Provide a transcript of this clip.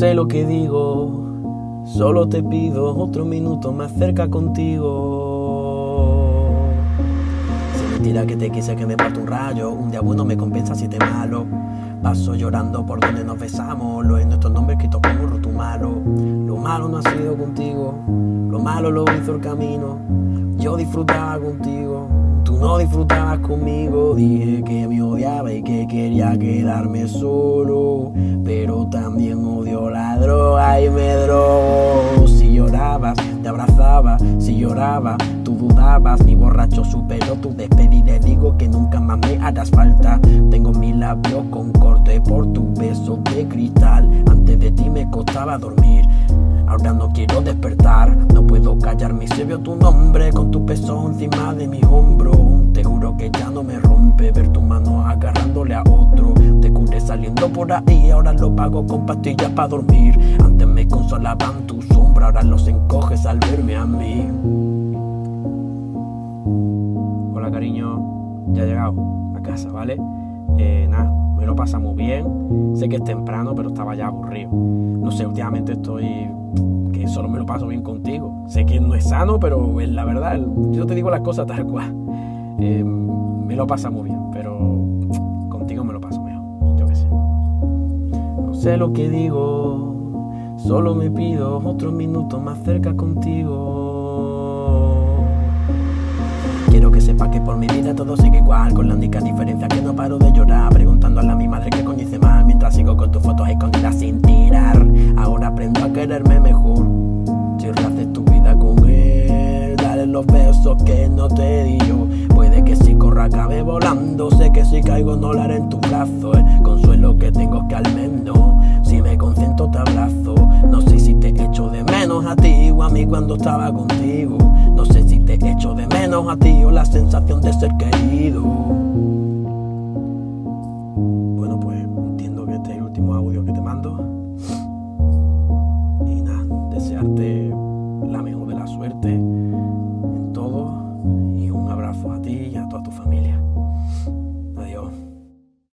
sé lo que digo, solo te pido otro minuto más cerca contigo. Si mentira que te quise que me parte un rayo, un día bueno me compensa si te malo. Paso llorando por donde nos besamos, lo en nuestros nombres escritos como roto malo. Lo malo no ha sido contigo, lo malo lo hizo el camino. Yo disfrutaba contigo, tú no disfrutabas conmigo. Dije que me odiaba y que quería quedarme solo, pero también odio la droga y me drogo. Si llorabas, te abrazaba, si lloraba, tú dudabas. Mi borracho superó tu despedida y digo que nunca más me harás falta. Tengo mis labios con corte por tu beso de cristal. Antes de ti me costaba dormir. Ahora no quiero despertar, no puedo callarme. Se vio tu nombre con tu peso encima de mi hombro. Te juro que ya no me rompe ver tu mano agarrándole a otro. Te curé saliendo por ahí, ahora lo pago con pastillas para dormir. Antes me consolaban tu sombra, ahora los encoges al verme a mí. Hola cariño, ya he llegado a casa, ¿vale? Eh, nada, me lo pasa muy bien. Sé que es temprano, pero estaba ya aburrido. No sé, últimamente estoy que solo me lo paso bien contigo. Sé que no es sano, pero es la verdad. Yo te digo las cosas tal cual. Eh, me lo pasa muy bien, pero contigo me lo paso mejor. Yo qué sé. No sé lo que digo, solo me pido otro minuto más cerca contigo. Quiero que sepas que por mi vida todo sigue igual, con la única diferencia que no paro de llorar, preguntándole a mi madre qué coño hice mal, mientras sigo con tus fotos escondidas sin tirar. Ahora aprendo a quererme mejor. Si rehaces tu vida con él, dale los besos que no te di caigo la haré en tu brazo. El consuelo que tengo es que al menos si me concentro te abrazo. No sé si te echo de menos a ti o a mí cuando estaba contigo. No sé si te echo de menos a ti o la sensación de ser querido. Bueno, pues entiendo que este es el último audio que te mando. Y nada, desearte